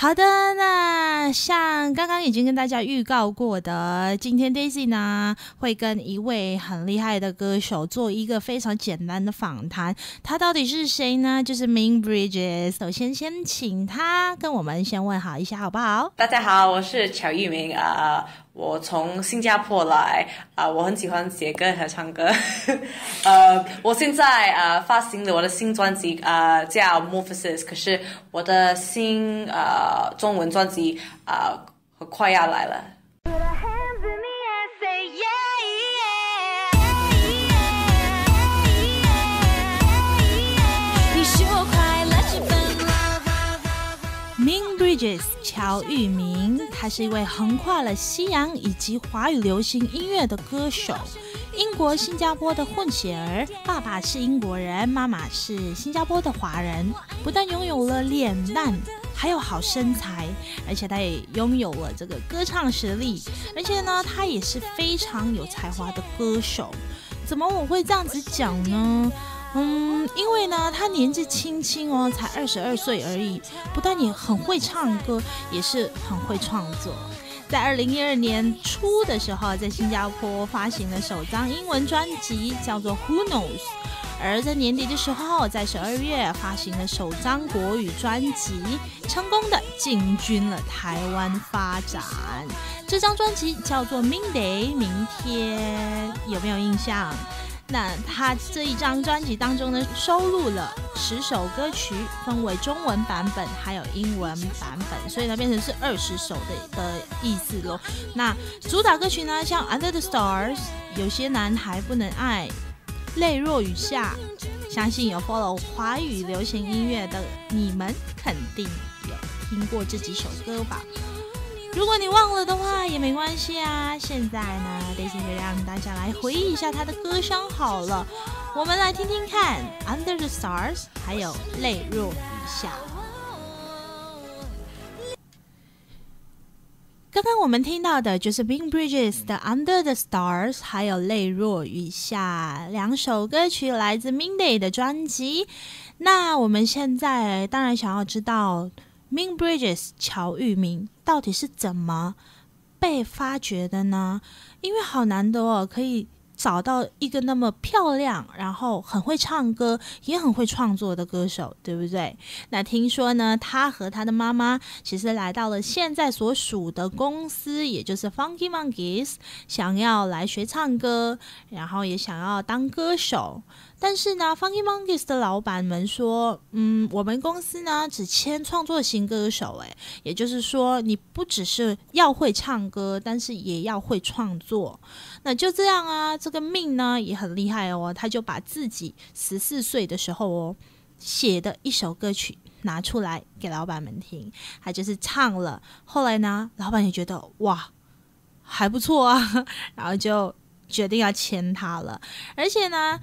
好的，那像刚刚已经跟大家预告过的，今天 Daisy 呢会跟一位很厉害的歌手做一个非常简单的访谈。他到底是谁呢？就是 Ming Bridges。首先，先请他跟我们先问好一下，好不好？大家好，我是乔玉明啊。我从新加坡来啊，我很喜欢写歌和唱歌。呃，我现在啊发行了我的新专辑啊，叫 Morphosis。可是我的新呃中文专辑啊快要来了。乔玉明，他是一位横跨了西洋以及华语流行音乐的歌手，英国、新加坡的混血儿，爸爸是英国人，妈妈是新加坡的华人。不但拥有了脸蛋，还有好身材，而且他也拥有了这个歌唱实力，而且呢，他也是非常有才华的歌手。怎么我会这样子讲呢？嗯，因为呢，他年纪轻轻哦，才二十二岁而已，不但也很会唱歌，也是很会创作。在二零一二年初的时候，在新加坡发行了首张英文专辑，叫做《Who Knows》。而在年底的时候，在十二月发行了首张国语专辑，成功的进军了台湾发展。这张专辑叫做《Ming Day》，明天有没有印象？那他这一张专辑当中呢，收录了十首歌曲，分为中文版本还有英文版本，所以呢变成是二十首的的意思喽。那主打歌曲呢，像《Under the Stars》，有些男孩不能爱，《泪若雨下》，相信有 follow 华语流行音乐的你们肯定有听过这几首歌吧。如果你忘了的话也没关系啊，现在呢，Daisy 就让大家来回忆一下他的歌声好了。我们来听听看《Under the Stars》，还有《泪若雨下》。刚刚我们听到的就是 Bing Bridges 的《Under the Stars》，还有《泪若雨下》两首歌曲，来自 Mindy 的专辑。那我们现在当然想要知道。Ming Bridges 乔玉明到底是怎么被发掘的呢？因为好难得哦，可以找到一个那么漂亮，然后很会唱歌，也很会创作的歌手，对不对？那听说呢，他和他的妈妈其实来到了现在所属的公司，也就是 Funky Monkeys，想要来学唱歌，然后也想要当歌手。但是呢，Funky Monkeys 的老板们说，嗯，我们公司呢只签创作型歌手，诶，也就是说，你不只是要会唱歌，但是也要会创作。那就这样啊，这个命呢也很厉害哦，他就把自己十四岁的时候哦写的一首歌曲拿出来给老板们听，他就是唱了。后来呢，老板也觉得哇还不错啊，然后就决定要签他了，而且呢。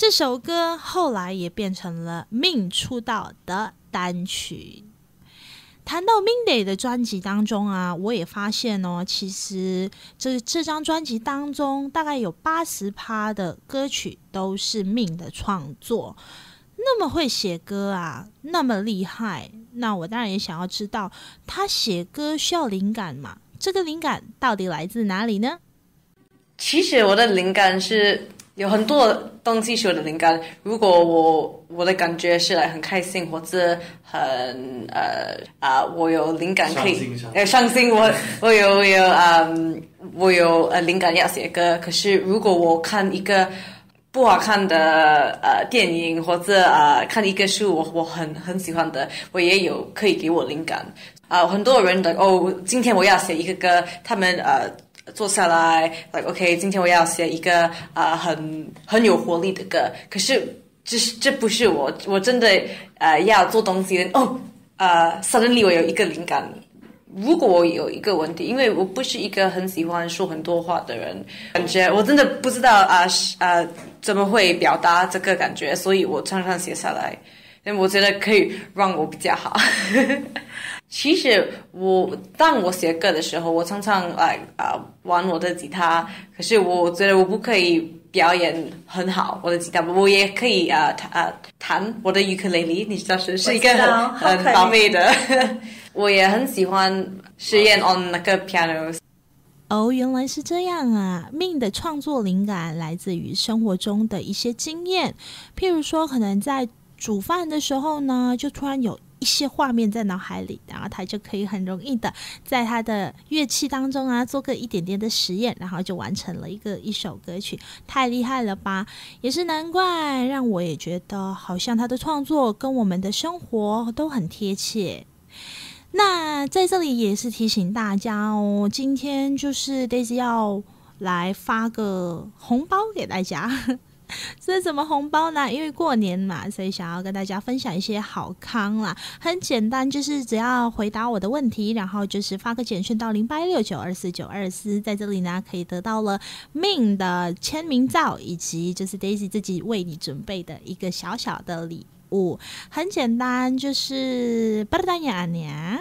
这首歌后来也变成了命出道的单曲。谈到 Mindy 的专辑当中啊，我也发现哦，其实这这张专辑当中大概有八十趴的歌曲都是命的创作。那么会写歌啊，那么厉害，那我当然也想要知道他写歌需要灵感嘛？这个灵感到底来自哪里呢？其实我的灵感是。有很多东西是我的灵感。如果我我的感觉是来很开心或者很呃啊，我有灵感可以呃伤心，我 我有有嗯，我有呃灵感要写歌。可是如果我看一个不好看的呃电影或者啊看一个书，我我很很喜欢的，我也有可以给我灵感啊。很多人的哦，今天我要写一个歌，他们呃。坐下来，like OK，今天我要写一个啊很很有活力的歌。可是这是这不是我，我真的呃要做东西哦，呃，suddenly 我有一个灵感。如果我有一个问题，因为我不是一个很喜欢说很多话的人，感觉我真的不知道啊啊怎么会表达这个感觉，所以我常常写下来，因为我觉得可以让我比较好。其实我当我写歌的时候，我常常来啊玩我的吉他。可是我觉得我不可以表演很好，我的吉他，我也可以啊弹啊弹我的尤克里里，你知道是是一个很很宝贝的，我也很喜欢实验 on 那个 piano。哦，原来是这样啊！命的创作灵感来自于生活中的一些经验，譬如说，可能在煮饭的时候呢，就突然有。一些画面在脑海里，然后他就可以很容易的在他的乐器当中啊做个一点点的实验，然后就完成了一个一首歌曲，太厉害了吧！也是难怪让我也觉得好像他的创作跟我们的生活都很贴切。那在这里也是提醒大家哦，今天就是 Daisy 要来发个红包给大家。是什么红包呢？因为过年嘛，所以想要跟大家分享一些好康啦。很简单，就是只要回答我的问题，然后就是发个简讯到零八六九二四九二四，在这里呢可以得到了命的签名照，以及就是 Daisy 自己为你准备的一个小小的礼物。很简单，就是巴达尼阿娘。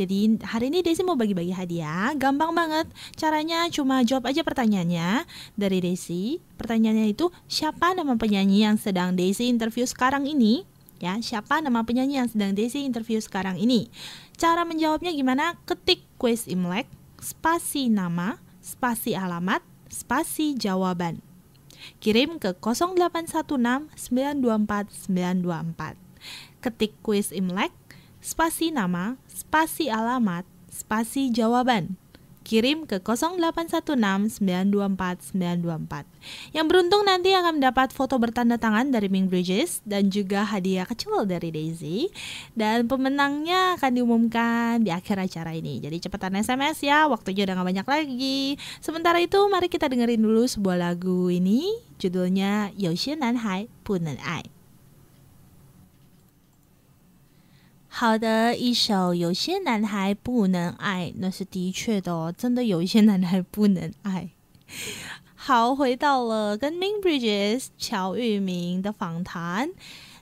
Jadi hari ini Desi mau bagi-bagi hadiah. Gampang banget. Caranya cuma jawab aja pertanyaannya dari Desi. Pertanyaannya itu siapa nama penyanyi yang sedang Desi interview sekarang ini? Ya, siapa nama penyanyi yang sedang Desi interview sekarang ini? Cara menjawabnya gimana? Ketik quiz Imlek, spasi nama, spasi alamat, spasi jawaban. Kirim ke 0816 924 924. Ketik quiz Imlek, spasi nama, spasi alamat, spasi jawaban. Kirim ke 0816924924. Yang beruntung nanti akan mendapat foto bertanda tangan dari Ming Bridges dan juga hadiah kecil dari Daisy. Dan pemenangnya akan diumumkan di akhir acara ini. Jadi cepetan SMS ya, waktunya udah gak banyak lagi. Sementara itu mari kita dengerin dulu sebuah lagu ini. Judulnya Yoshinan Nanhai Punan Ai. 好的，一首有些男孩不能爱，那是的确的哦，真的有一些男孩不能爱。好，回到了跟 Ming Bridges 乔玉明的访谈。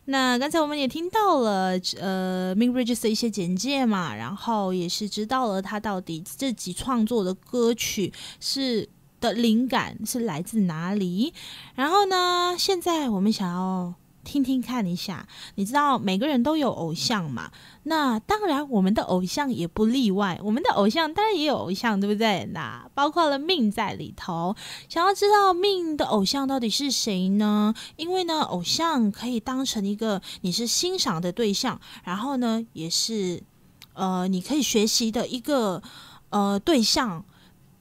那刚才我们也听到了，呃，Ming Bridges 的一些简介嘛，然后也是知道了他到底自己创作的歌曲是的灵感是来自哪里。然后呢，现在我们想要。听听看一下，你知道每个人都有偶像嘛？那当然，我们的偶像也不例外。我们的偶像当然也有偶像，对不对？那包括了命在里头。想要知道命的偶像到底是谁呢？因为呢，偶像可以当成一个你是欣赏的对象，然后呢，也是呃你可以学习的一个呃对象。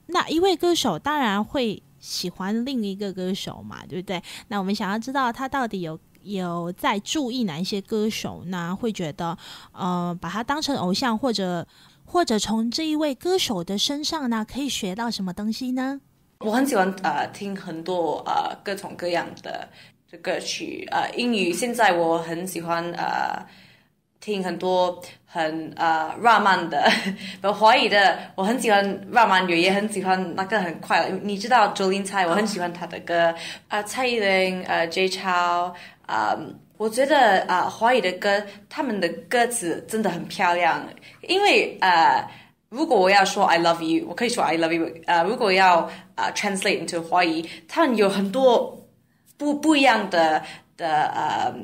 那一位歌手当然会喜欢另一个歌手嘛，对不对？那我们想要知道他到底有。有在注意哪一些歌手呢？会觉得呃，把他当成偶像，或者或者从这一位歌手的身上呢，可以学到什么东西呢？我很喜欢呃听很多呃各种各样的歌曲呃英语。现在我很喜欢呃听很多很呃浪漫的，不华语的。我很喜欢浪漫乐，也很喜欢那个很快乐。你知道周林蔡，我很喜欢他的歌啊，蔡依林呃 J 超。啊，我觉得啊，华语的歌，他们的歌词真的很漂亮。因为呃，如果我要说 I love you，我可以说 I love you。呃，如果要啊 translate into 华语，他们有很多不不一样的的呃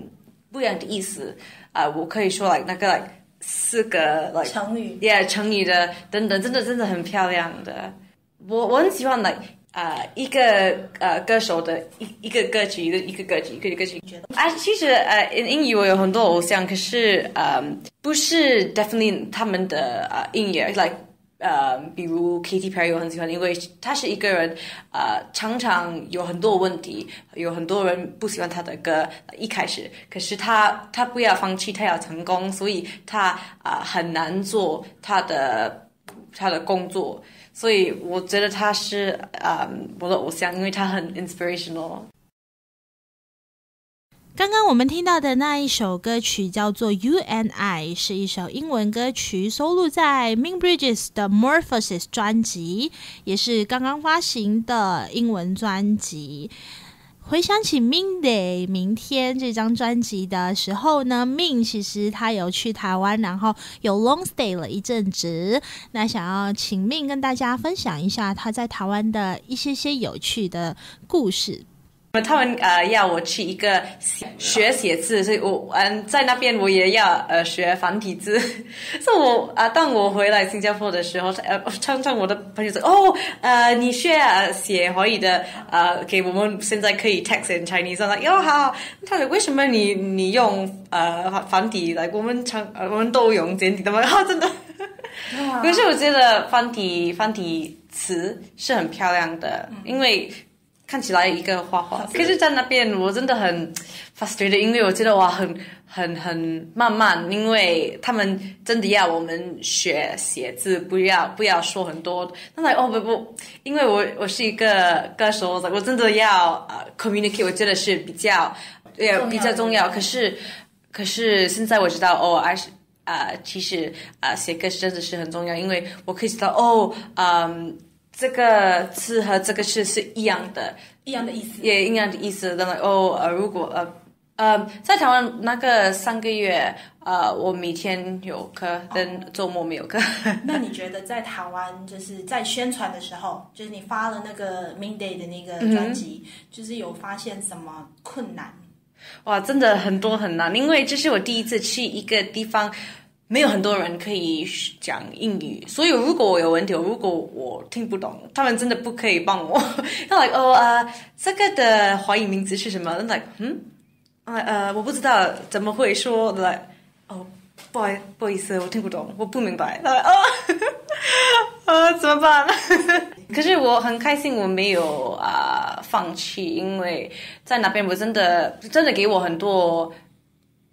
不一样的意思。啊，我可以说 like 那个 like 四个 like 成语，yeah 成语的等等，真的真的很漂亮的。我我很喜欢 like。呃，一个呃歌手的一一个歌曲，一个一个歌曲，一个歌曲。啊，其实呃，英语我有很多偶像，可是呃，不是 definitely 他们的呃音乐，like 呃，比如 Katy Perry 我很喜欢，因为他是一个人，呃，常常有很多问题，有很多人不喜欢他的歌，一开始，可是他他不要放弃，他要成功，所以他啊很难做他的他的工作。所以我觉得他是啊我的偶像，因为他很 inspirational。刚刚我们听到的那一首歌曲叫做《You and I》，是一首英文歌曲，收录在 Ming Bridges 的《Morphosis》专辑，也是刚刚发行的英文专辑。回想起 Monday 明天这张专辑的时候呢，Min 其实他有去台湾，然后有 long stay 了一阵子。那想要请 Min 跟大家分享一下他在台湾的一些些有趣的故事。他们呃要我去一个学写字，所以我嗯在那边我也要呃学繁体字。所以我啊，当我回来新加坡的时候，呃，常常我的朋友说哦，呃，你学写华语的呃，给我们现在可以 text in Chinese，说哟好。他说为什么你你用呃繁体来？我们常我们都用简体的吗？啊，真的。可是我觉得繁体繁体词是很漂亮的，因为。看起来一个画画，可是，在那边我真的很 frustrated，因为我觉得哇，很很很慢慢，因为他们真的要我们学写字，不要不要说很多。那来哦不不，因为我我是一个歌手，我真的要呃 communicate，我觉得是比较也比较重要。可是可是现在我知道哦，还是啊，其实啊写歌真的是很重要，因为我可以知道哦，嗯。这个字和这个字是一样的，一样的意思，也一样的意思。那么哦，呃，如果呃呃，在台湾那个三个月，呃，我每天有课，但周末没有课。那你觉得在台湾就是在宣传的时候，就是你发了那个 Midday 的那个专辑，就是有发现什么困难？哇，真的很多很难，因为这是我第一次去一个地方。没有很多人可以讲英语，所以如果我有问题，如果我听不懂，他们真的不可以帮我。他 like 哦呃，这个的华语名字是什么？like 嗯，呃呃，我不知道怎么会说的哦，不好不好意思，我听不懂，我不明白。哦，啊，怎么办？可是我很开心，我没有啊放弃，因为在那边我真的真的给我很多。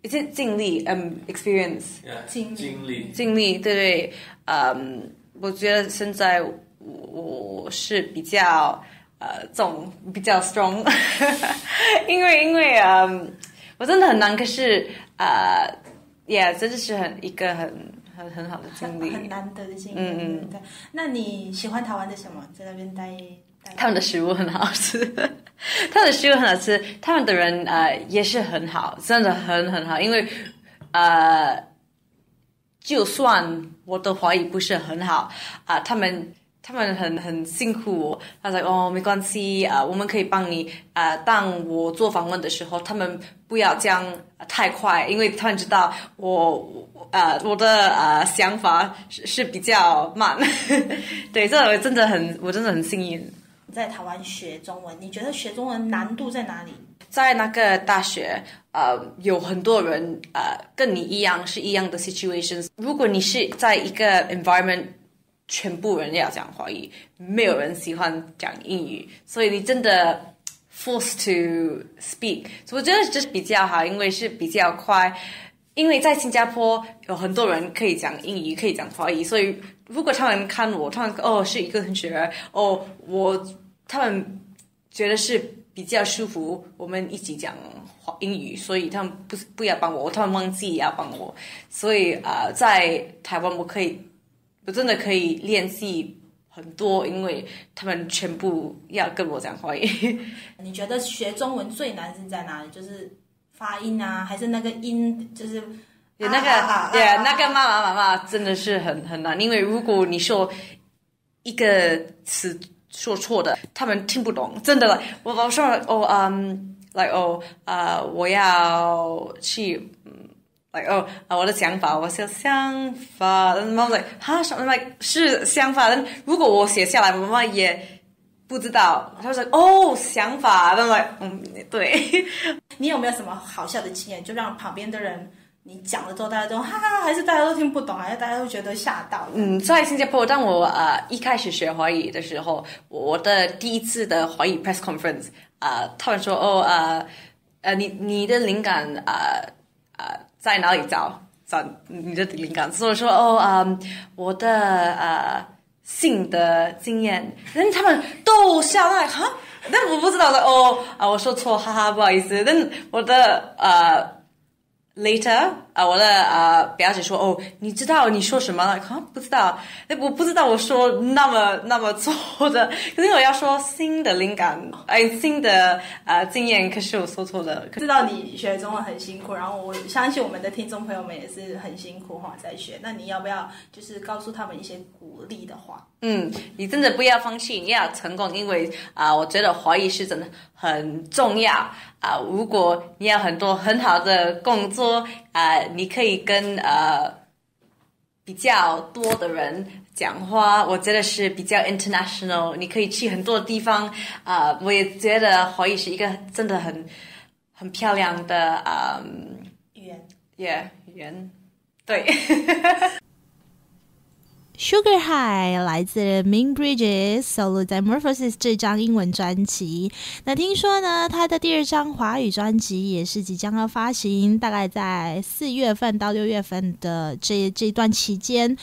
是经历，嗯，experience，经历，经历，对对，嗯，我觉得现在我是比较呃重，比较 strong，因为因为嗯，我真的很难，可是啊，yeah，真的是很一个很很很好的经历，很难得的经历，嗯嗯，对。那你喜欢台湾的什么？在那边待？他们的食物很好吃，他的食物很好吃，他们的人呃也是很好，真的很很好。因为呃，就算我的华语不是很好啊，他们他们很很辛苦。他说哦，没关系啊，我们可以帮你啊。当我做访问的时候，他们不要讲太快，因为他们知道我呃我的呃想法是是比较慢。对，这我真的很我真的很幸运。在台湾学中文，你觉得学中文难度在哪里？在那个大学，呃，有很多人呃跟你一样是一样的 situations。如果你是在一个 environment，全部人要讲华语，没有人喜欢讲英语，所以你真的 forced to speak。我觉得这是比较好，因为是比较快。因为在新加坡有很多人可以讲英语，可以讲华语，所以如果他们看我，他们哦是一个同学，哦我。他们觉得是比较舒服，我们一起讲英语，所以他们不不要帮我，他们忘记要帮我，所以啊，在台湾我可以，我真的可以练习很多，因为他们全部要跟我讲华语。你觉得学中文最难是在哪里？就是发音啊，还是那个音？就是那个对啊，那个妈妈妈妈真的是很很难，因为如果你说一个词。说错的，他们听不懂，真的了。我我说哦，嗯，like 哦，啊，我要去，嗯，like 哦，啊，我的想法，我写想法，妈妈说哈什么 like 是想法，但如果我写下来，妈妈也不知道。他说哦，想法，那么嗯，对。你有没有什么好笑的经验，就让旁边的人？你讲了之后，大家都哈哈，还是大家都听不懂，还是大家都觉得吓到？嗯，在新加坡，当我呃一开始学华语的时候，我的第一次的华语 press conference，啊，他们说哦，呃，呃，你你的灵感啊啊在哪里找找你的灵感？所以我说哦，啊，我的呃性的经验，人他们都笑了哈，但我不知道的哦啊，我说错，哈哈，不好意思，但我的呃。Later 啊、我的啊、表姐说哦，你知道你说什么了？好、像不知道，哎，我不知道我说那么那么错的，可是我要说新的灵感，哎，新的呃经验，可是我说错了。知道你学中文很辛苦，然后我相信我们的听众朋友们也是很辛苦哈，在学。那你要不要就是告诉他们一些鼓励的话？嗯，你真的不要放弃，你要成功，因为啊、我觉得华语是真的很重要啊、如果你有很多很好的工作啊、你可以跟呃比较多的人讲话，我觉得是比较 international，你可以去很多地方啊、我也觉得华语是一个真的很很漂亮的啊、语言 yeah 语言，对。Sugar High 来自 Ming Bridges 收录在 Morphosis 这张英文专辑。那听说呢，他的第二张华语专辑也是即将要发行，大概在四月份到六月份的这这段期间。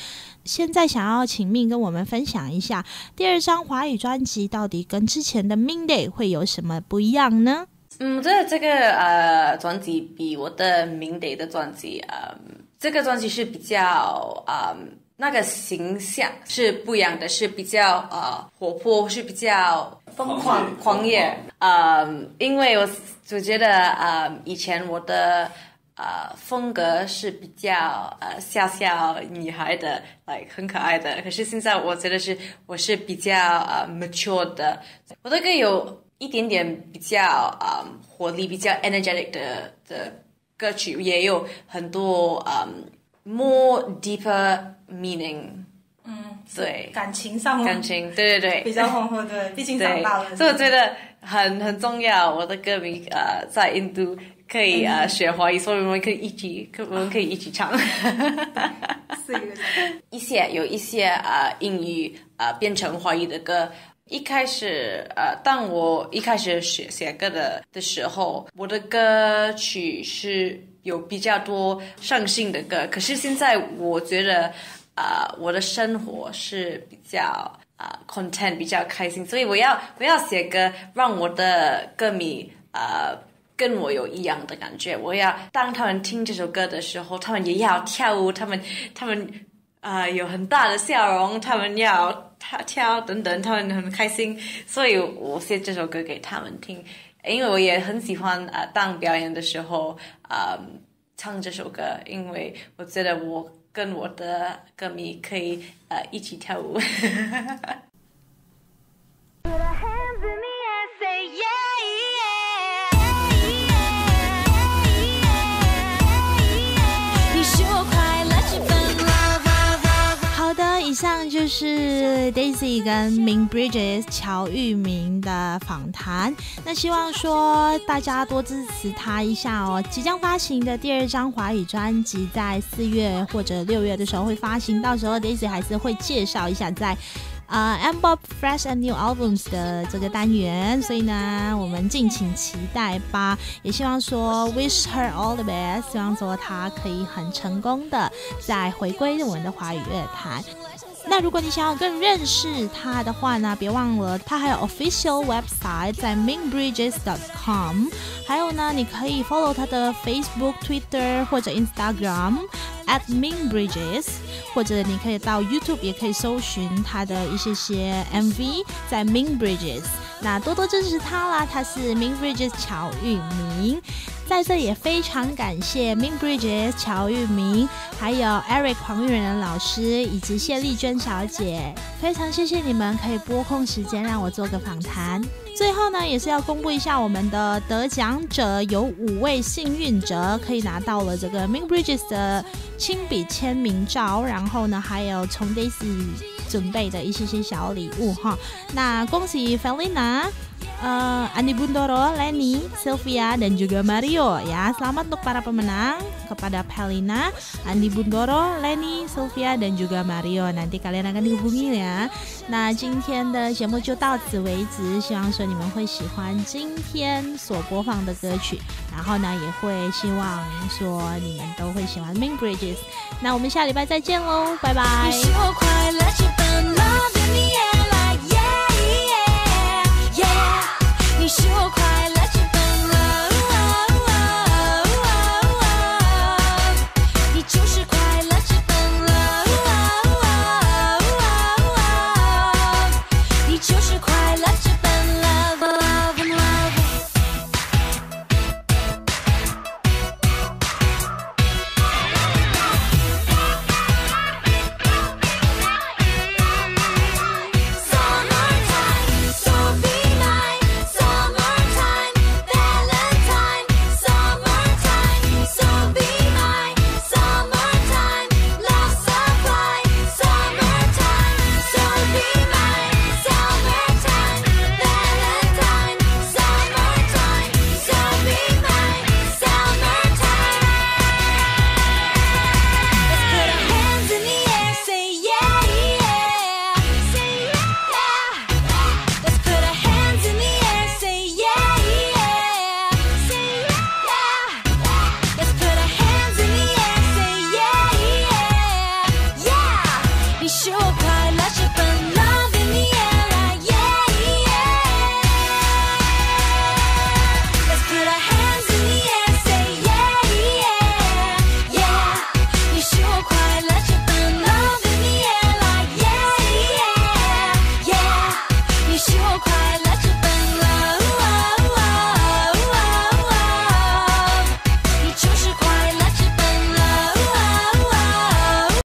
现在想要请命跟我们分享一下第二张华语专辑到底跟之前的 Ming Day 会有什么不一样呢？嗯，这这个呃专辑比我的明 day 的专辑，呃，这个专辑是比较呃那个形象是不一样的，是比较呃活泼，是比较疯狂狂野。呃，因为我我觉得呃以前我的呃风格是比较呃笑笑女孩的，like 很可爱的，可是现在我觉得是我是比较呃 mature 的，我这个有。一点点比较呃活力、比较 energetic 的的歌曲，也有很多嗯 more deeper meaning。嗯，对，感情上感情，对对对，比较丰富，对，毕竟长对大了，，所以我觉得很很重要。我的歌迷呃在印度可以呃学华语，所以我们可以一起，可我们可以一起唱。四个 人一些有一些呃英语呃变成华语的歌。一开始呃，当我一开始写写歌的的时候，我的歌曲是有比较多伤心的歌。可是现在我觉得啊、我的生活是比较啊、content 比较开心，所以我要我要写歌，让我的歌迷呃跟我有一样的感觉。我要当他们听这首歌的时候，他们也要跳舞，他们他们啊、有很大的笑容，他们要跳跳等等，他们很开心，所以我写这首歌给他们听，因为我也很喜欢啊、当表演的时候啊、唱这首歌，因为我觉得我跟我的歌迷可以呃一起跳舞。上就是 Daisy 跟 Ming Bridges 乔玉明的访谈。那希望说大家多支持他一下哦。即将发行的第二张华语专辑在四月或者六月的时候会发行，到时候 Daisy 还是会介绍一下在。呃 a m b o p Fresh and New Albums 的这个单元，所以呢，我们敬请期待吧。也希望说 Wish her all the best，希望说她可以很成功的再回归我们的华语乐坛。那如果你想要更认识他的话呢，别忘了他还有 official website 在 mingbridges.com，还有呢，你可以 follow 他的 Facebook、Twitter 或者 Instagram at mingbridges，或者你可以到 YouTube 也可以搜寻他的一些些 MV 在 mingbridges。那多多支持他啦，他是 mingbridges 乔玉明。在这也非常感谢 Min Bridges 乔玉明，还有 Eric 黄玉仁老师以及谢丽娟小姐，非常谢谢你们可以拨空时间让我做个访谈。最后呢，也是要公布一下我们的得奖者，有五位幸运者可以拿到了这个 Min Bridges 的亲笔签名照，然后呢，还有从 Daisy 准备的一些些小礼物哈。那恭喜 Felina。eh, Andi Bundoro, Lenny, Sylvia, dan juga Mario ya. Selamat untuk para pemenang kepada Pelina, Andi Bundoro, Lenny, Sylvia, dan juga Mario. Nanti kalian akan dihubungi ya. 那今天的节目就到此为止，希望说你们会喜欢今天所播放的歌曲，然后呢，也会希望说你们都会喜欢 Ming Bridges。那我们下礼拜再见喽，拜拜。你是我快乐 你是我快乐。